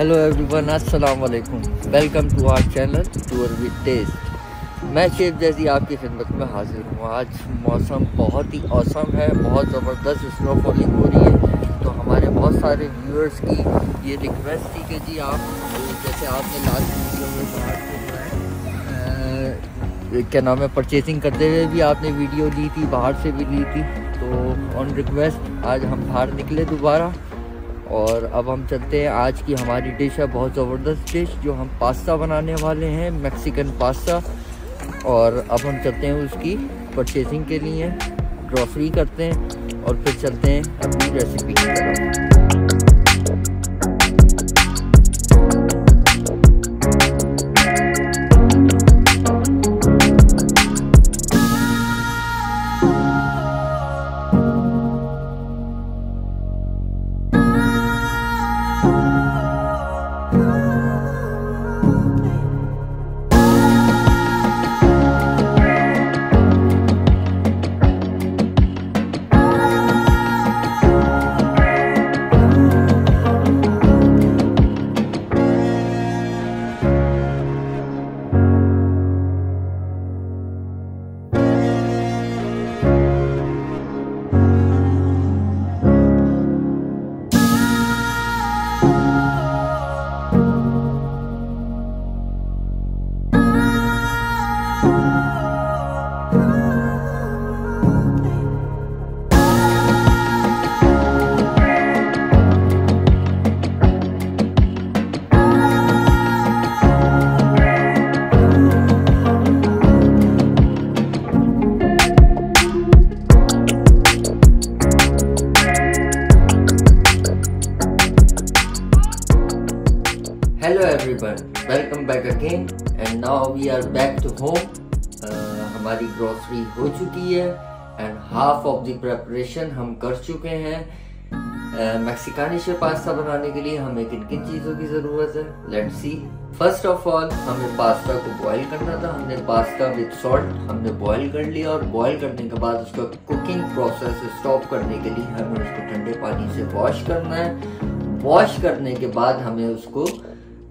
Hello everyone अस्सलाम वालेकुम welcome to our channel tour with taste मैं शेफ जैसी आपकी खिदमत में हाजिर हूँ। आज मौसम बहुत ही औसम है, बहुत ज़बरदस्त स्नोफॉलिंग हो रही है। तो हमारे बहुत सारे व्यूअर्स की ये रिक्वेस्ट थी कि जी आप, जैसे आपने लास्ट वीडियो में बाहर क्या नाम है परचेसिंग करते हुए भी आपने वीडियो ली थी, बाहर से भी ली थी। तो ऑन रिक्वेस्ट आज हम बाहर निकले दोबारा। और अब हम चलते हैं आज की हमारी डिश है बहुत ज़बरदस्त डिश, जो हम पास्ता बनाने वाले हैं मैक्सिकन पास्ता। और अब हम चलते हैं उसकी परचेजिंग के लिए ग्रॉसरी करते हैं और फिर चलते हैं अपनी रेसिपी की तरफ़। आर बैक टू होम हमारी ग्रोसरी हो चुकी है and half of the preparation हम कर चुके हैं। मैक्सिकानी uh, पास्ता बनाने के लिए हमें किन किन चीज़ों की ज़रूरत है? Let's see first of all हमें पास्ता को बॉईल करना था। हमने पास्ता विद सॉल्ट हमने बॉईल कर लिया और बॉईल करने के बाद उसका कुकिंग प्रोसेस स्टॉप करने के लिए हमें उसको ठंडे पानी से वॉश करना है। वॉश करने के बाद हमें उसको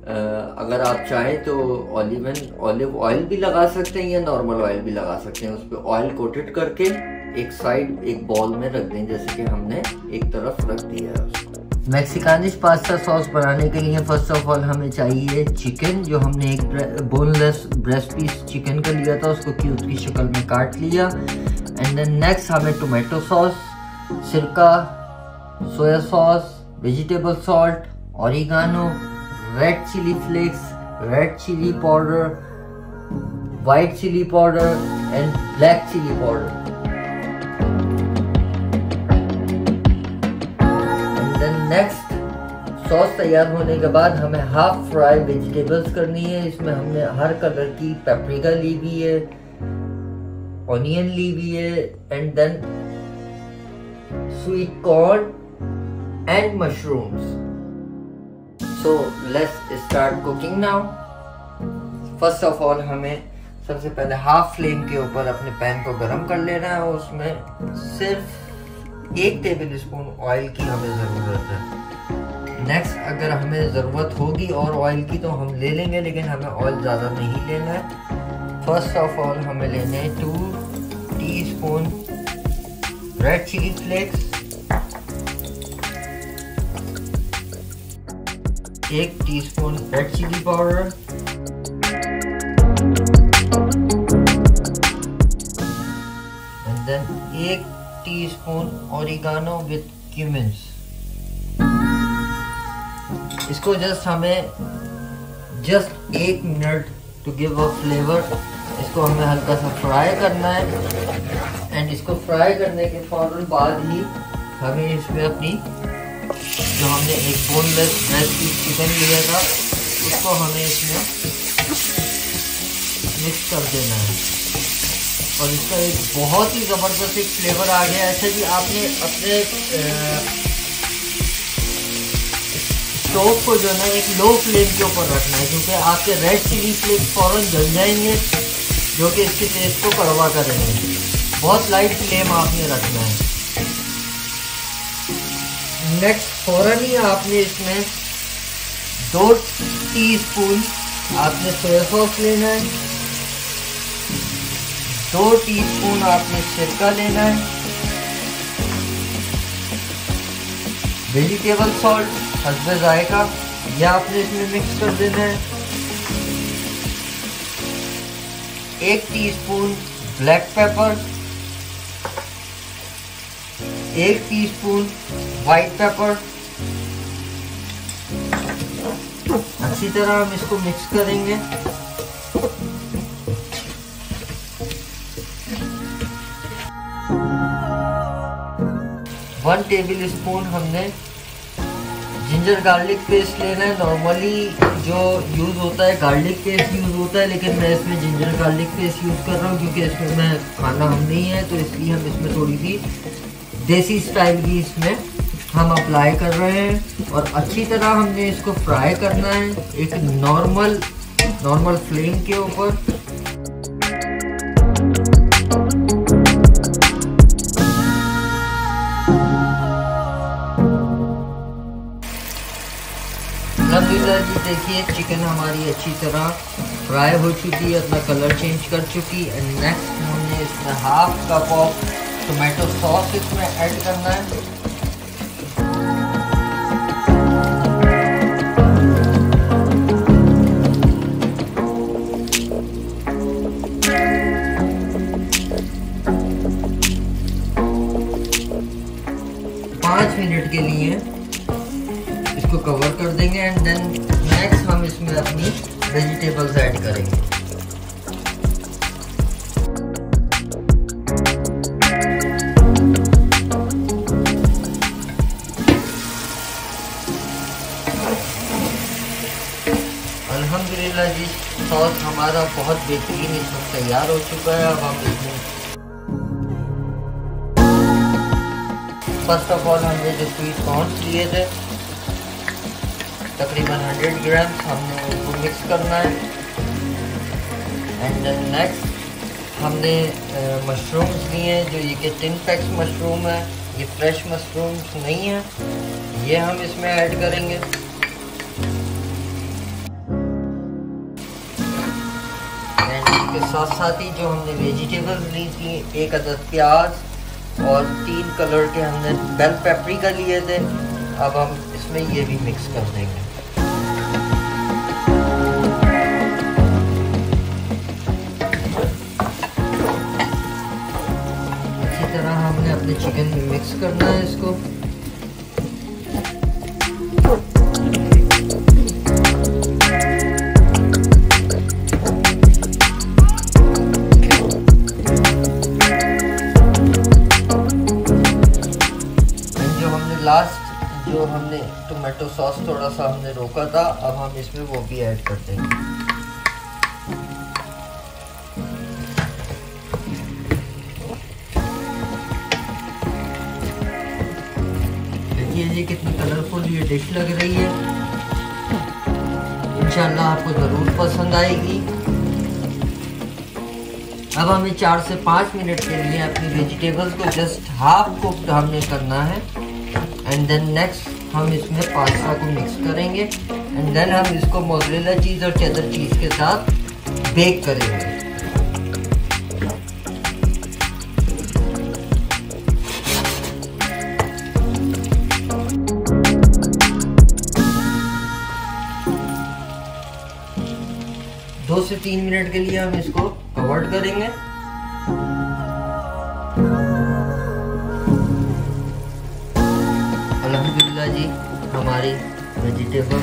अगर आप चाहें तो ऑलिवन ऑलिव ऑयल भी लगा सकते हैं या नॉर्मल ऑयल भी लगा सकते हैं। उस पर ऑयल कोटेड करके एक साइड, एक बॉल में रख दें, जैसे कि हमने एक तरफ़ रख दिया है मैक्सिकानिश पास्ता सॉस बनाने के लिए फ़र्स्ट ऑफ़ ऑल हमें चाहिए चिकन, जो हमने एक बोनलेस ब्रेस्ट पीस चिकन का लिया था, उसको क्यूब की शक्ल में काट लिया। एंड देन नेक्स्ट हमें टोमेटो सॉस सिरका soya sauce vegetable salt oregano red chilli flakes red chilli powder white chilli powder and black chilli powder next sauce तैयार होने के बाद हमें हाफ़ फ्राई वेजिटेबल्स करनी है इसमें हमने हर कलर की पेपरिका ली हुई है ऑनियन ली हुई है and then sweet corn and mushrooms. So, let's start cooking now. First of all हमें सबसे पहले हाफ़ फ्लेम के ऊपर अपने पैन को गर्म कर लेना है और उसमें सिर्फ़ एक टेबल स्पून ऑयल की हमें ज़रूरत है। नेक्स्ट अगर हमें ज़रूरत होगी और ऑयल की तो हम ले लेंगे, लेकिन हमें ऑयल ज़्यादा नहीं लेना है। फ़र्स्ट ऑफ़ ऑल हमें लेने two teaspoon red chilli flakes एक teaspoon red chilli powder and then एक टीस्पून ओरिगानो विथ क्यूमिन्स इसको जस्ट हमें जस्ट एक minute to give a flavour इसको हमें हल्का सा फ्राई करना है। एंड इसको फ्राई करने के फ़ौरन बाद ही हमें इसमें अपनी जो हमने एक बोनलेस ब्रेस्ट चिकन लिया था, उसको हमें इसमें मिक्स कर देना है। और इसका एक बहुत ही ज़बरदस्त एक फ्लेवर आ गया, ऐसे कि आपने अपने स्टोव को जो है ना, एक लो फ्लेम के ऊपर रखना है, क्योंकि आपके रेड चिली फ्लेक्स फ़ौरन जल जाएँगे, जो कि इसके टेस्ट को कड़वा करेंगे। बहुत लाइट फ्लेम आपने रखना है। नेक्स्ट फ़ौरन ही आपने इसमें दो टीस्पून आपने सोया सॉस लेना है। दो टीस्पून आपने सिरका लेना है। वेजिटेबल सॉल्ट हसबे जायका यह आपने इसमें मिक्स कर देना है। एक टीस्पून ब्लैक पेपर एक टीस्पून व्हाइट पेपर अच्छी तरह हम इसको मिक्स करेंगे। वन टेबल स्पून हमने जिंजर गार्लिक पेस्ट लेना है। नॉर्मली जो यूज़ होता है गार्लिक पेस्ट यूज़ होता है, लेकिन मैं इसमें जिंजर गार्लिक पेस्ट यूज़ कर रहा हूँ, क्योंकि इसमें मैं खाना हम नहीं है तो इसलिए हम इसमें थोड़ी सी देसी स्टाइल की इसमें हम अप्लाई कर रहे हैं और अच्छी तरह हमने इसको फ्राई करना है एक नॉर्मल नॉर्मल फ्लेम के ऊपर। देखिए चिकन हमारी अच्छी तरह फ्राई हो चुकी है, अपना कलर चेंज कर चुकी एंड नेक्स्ट हमने इसमें half cup of tomato sauce इसमें ऐड करना है। पाँच मिनट के लिए इसको कवर कर देंगे एंड देन नेक्स्ट हम इसमें अपनी वेजिटेबल्स ऐड करेंगे। अल्हम्दुलिल्लाह जी सॉस हमारा बहुत बेहतरीन इस वक्त तैयार हो चुका है। अब हम इसमें फ़र्स्ट ऑफ़ ऑल हमने जो स्वीट कॉर्न लिए थे, तकरीबन 100 ग्राम हमने उसको मिक्स करना है। एंड देन नेक्स्ट हमने मशरूम्स लिए हैं, जो ये कि टिन पैक्स मशरूम है, ये फ्रेश मशरूम्स नहीं है, ये हम इसमें ऐड करेंगे। एंड इसके साथ साथ ही जो हमने वेजिटेबल्स ली थी, एक अदद प्याज और तीन कलर के हमने बेल पेपरी का लिए थे। अब हम इसमें ये भी मिक्स कर देंगे। अच्छी तरह हमने अपने चिकन में मिक्स करना है इसको। टोमेटो सॉस थोड़ा सा हमने रोका था, अब हम इसमें वो भी ऐड कर देंगे देखिए जी, कितनी कलरफुल ये डिश लग रही है। इंशाल्लाह आपको ज़रूर पसंद आएगी। अब हमें चार से पाँच मिनट के लिए अपनी वेजिटेबल्स को जस्ट हाफ़ कुक्ड हमने करना है। एंड देन नेक्स्ट हम इसमें पास्ता को मिक्स करेंगे एंड देन हम इसको मोजरेला चीज़ और चेदर चीज़ के साथ बेक करेंगे। दो से तीन मिनट के लिए हम इसको कवर्ड करेंगे। हमारी वेजिटेबल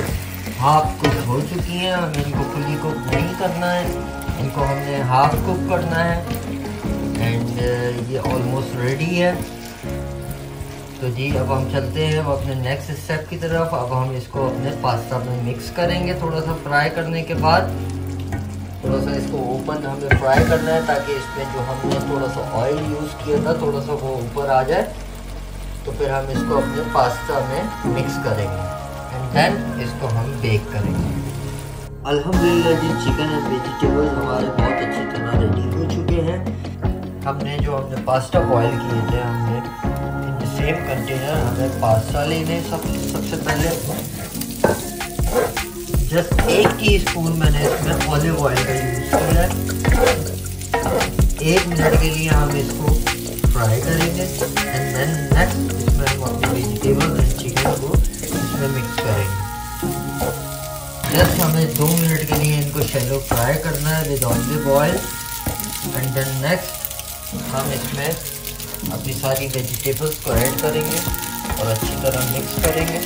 हाफ़ कुक हो चुकी हैं हमें इनको फुली कुक नहीं करना है। इनको हमने हाफ़ कुक करना है। एंड ये ऑलमोस्ट रेडी है। तो जी, अब हम चलते हैं अपने नेक्स्ट स्टेप की तरफ़। अब हम इसको अपने पास्ता में मिक्स करेंगे थोड़ा सा फ्राई करने के बाद। थोड़ा सा इसको ओपन हमें फ्राई करना है ताकि इसमें जो हमने थोड़ा सा ऑयल यूज़ किया था थोड़ा सा वो ऊपर आ जाए। तो फिर हम इसको अपने पास्ता में मिक्स करेंगे। एंड देन इसको हम बेक करेंगे। अल्हम्दुलिल्लाह जी चिकन एंड वेजिटेबल्स हमारे बहुत अच्छी तरह रेडी हो चुके हैं। हमने जो हमने पास्ता बॉयल किए थे, हमने इन सेम कंटेनर हमें पास्ता लेने सब, सबसे पहले जस्ट एक टी स्पून मैंने इसमें ऑलिव ऑयल का यूज़ किया है। एक मिनट के लिए हम इसको फ्राई करेंगे एंड देन नेक्स्ट इसमें हम अपने वेजिटेबल एंड चिकन को इसमें मिक्स करेंगे। जस्ट हमें दो मिनट के लिए इनको शेलो फ्राई करना है with olive oil and then next हम इसमें अपनी सारी वेजिटेबल्स को ऐड करेंगे और अच्छी तरह मिक्स करेंगे।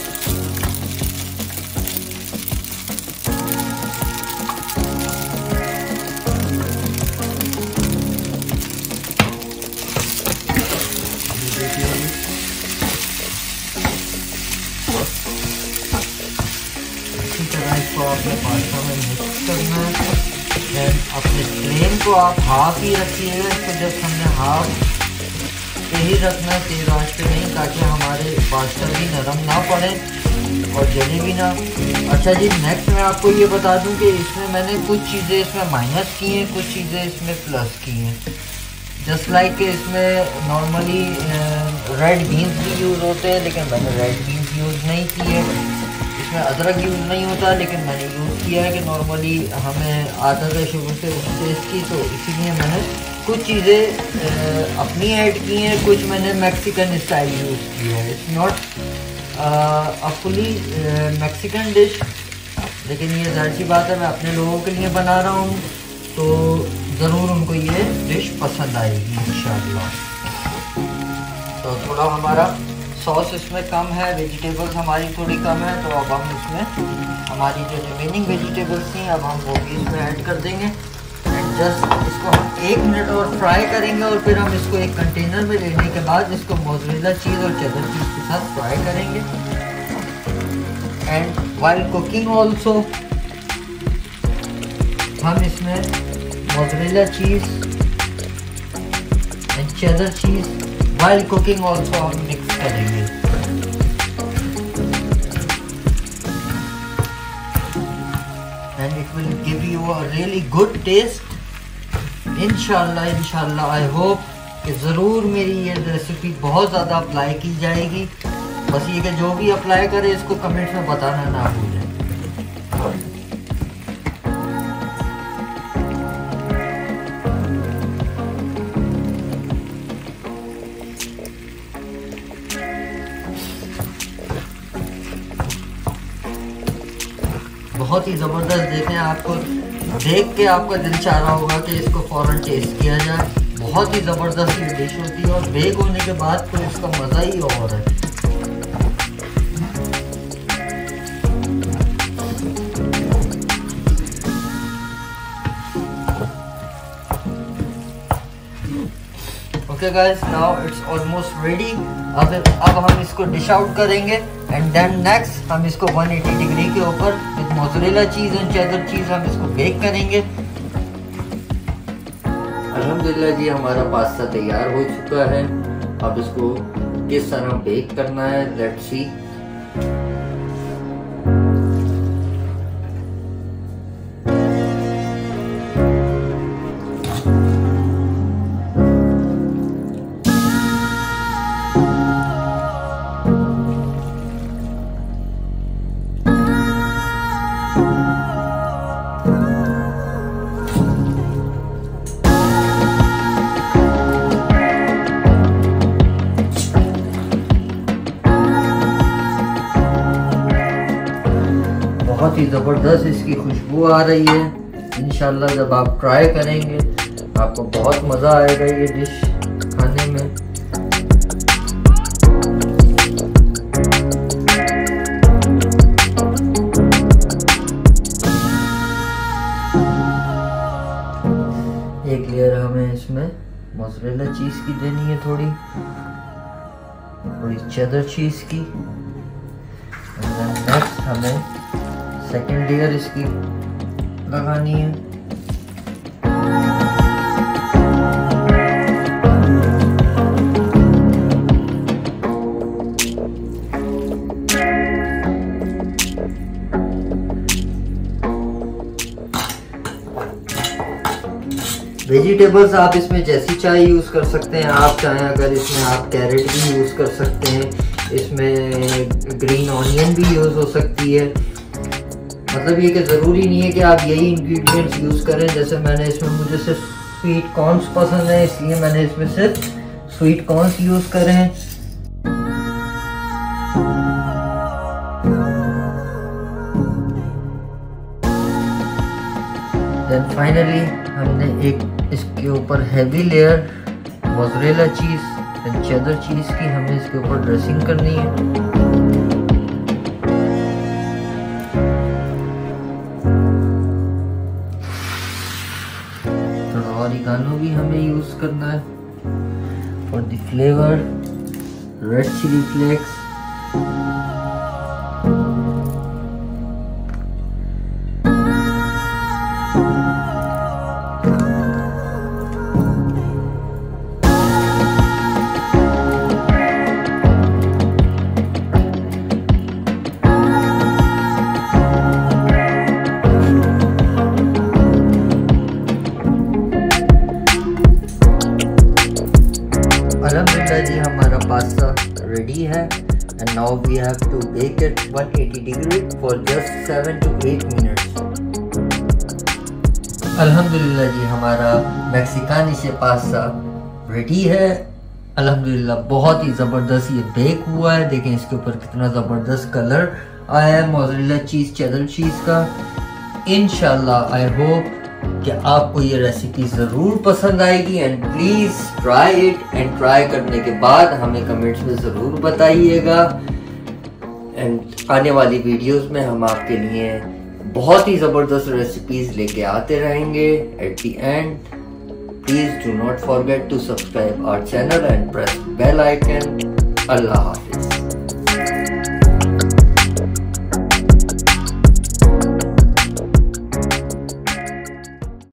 अपने फ्लेम को आप हाफ़ ही रखिएगा इसको जब हमने हाफ़ पे ही रखना तेज आँच पे नहीं ताकि हमारे पास्ता भी नरम ना पड़े और जले भी ना। अच्छा जी नेक्स्ट मैं आपको ये बता दूँ कि इसमें मैंने कुछ चीज़ें इसमें माइनस की हैं, कुछ चीज़ें इसमें प्लस की हैं। जस्ट लाइक like इसमें नॉर्मली रेड बीन्स भी यूज़ होते हैं, लेकिन मैंने रेड बीन्स यूज़ नहीं किए। इसमें अदरक यूज़ नहीं होता, लेकिन मैंने यूज़ किया है कि नॉर्मली हमें आदत है शुरू से उस टेस्ट की तो इसीलिए मैंने कुछ चीज़ें अपनी ऐड की हैं, कुछ मैंने मैक्सिकन स्टाइल यूज़ की है। It's not a fully Mexican dish लेकिन ये ज़ाहिर सी बात है, मैं अपने लोगों के लिए बना रहा हूँ तो ज़रूर उनको ये डिश पसंद आएगी इन तो थोड़ा हमारा सॉस इसमें कम है, वेजिटेबल्स हमारी थोड़ी कम है तो अब हम इसमें हमारी जो रिमेनिंग वेजिटेबल्स थी, अब हम वो भी इसमें ऐड कर देंगे। एंड जस्ट इसको हम एक मिनट और फ्राई करेंगे और फिर हम इसको एक कंटेनर में लेने के बाद इसको मोजरेला चीज़ और चदर चीज़ के साथ फ्राई करेंगे। एंड वाइल कुकिंग ऑल्सो हम इसमें mozzarella cheese and cheddar cheese while cooking also हम मिक्स करेंगे। And it will give you a really good taste इनशाला इनशाला आई होप कि ज़रूर मेरी ये रेसिपी बहुत ज़्यादा अप्लाई की जाएगी। बस ये कि जो भी अप्लाई करे, इसको कमेंट में बताना ना भूल। बहुत ही ज़बरदस्त देखें आपको। देख के आपका दिल चाह रहा होगा कि इसको फ़ौरन टेस्ट किया जाए। बहुत ही ज़बरदस्त ये डिश होती है और बेक होने के बाद तो इसका मज़ा ही और है। Okay guys now it's almost ready अब अब हम इसको डिश आउट करेंगे एंड देन नेक्स्ट हम इसको 180 डिग्री के ऊपर with mozzarella cheese and cheddar cheese हम इसको बेक करेंगे। अल्हम्दुलिल्लाह जी, हमारा पास्ता तैयार हो चुका है। अब इसको किस तरह बेक करना है लेट्स सी ही ज़बरदस्त इसकी खुशबू आ रही है। इन जब आप ट्राई करेंगे, आपको बहुत मज़ा आएगा ये डिश खाने में। एक लेयर हमें इसमें मोजरेला चीज़ की देनी है थोड़ी। थोड़ी चदर चीज़ की। नेक्स्ट हमें सेकेंड लेयर इसकी लगानी है। वेजिटेबल्स आप इसमें जैसी चाय यूज़ कर सकते हैं, आप चाहें अगर इसमें आप कैरेट भी यूज़ कर सकते हैं, इसमें ग्रीन ऑनियन भी यूज़ हो सकती है। मतलब ये कि ज़रूरी नहीं है कि आप यही इंग्रेडिएंट्स यूज़ करें, जैसे मैंने इसमें मुझे सिर्फ़ स्वीट कॉर्नस पसंद है, इसलिए मैंने इसमें सिर्फ़ स्वीट कॉर्नस यूज़ करें देन फाइनली हमने एक इसके ऊपर heavy layer mozzarella cheese cheddar cheese की हमें इसके ऊपर ड्रेसिंग करनी है। ऑरिगानो भी हमें यूज़ करना है। For the flavour red chilli flakes now we have to bake it 180 degree for just 7 to 8 minutes अल्हम्दुलिल्लाह जी हमारा मैक्सिकानी से पास्ता रेडी है। अल्हम्दुलिल्लाह बहुत ही ज़बरदस्त ये बेक हुआ है। देखें इसके ऊपर कितना ज़बरदस्त कलर आया है मोजरेला चीज़ चेदर चीज़ का। इनशाला आई होप कि आपको ये रेसिपी ज़रूर पसंद आएगी and please try it and try करने के बाद हमें कमेंट्स में ज़रूर बताइएगा। एंड आने वाली वीडियोस में हम आपके लिए बहुत ही ज़बरदस्त रेसिपीज़ लेके आते रहेंगे at the end please do not forget to subscribe our channel and press bell icon अल्लाह हाफिज़.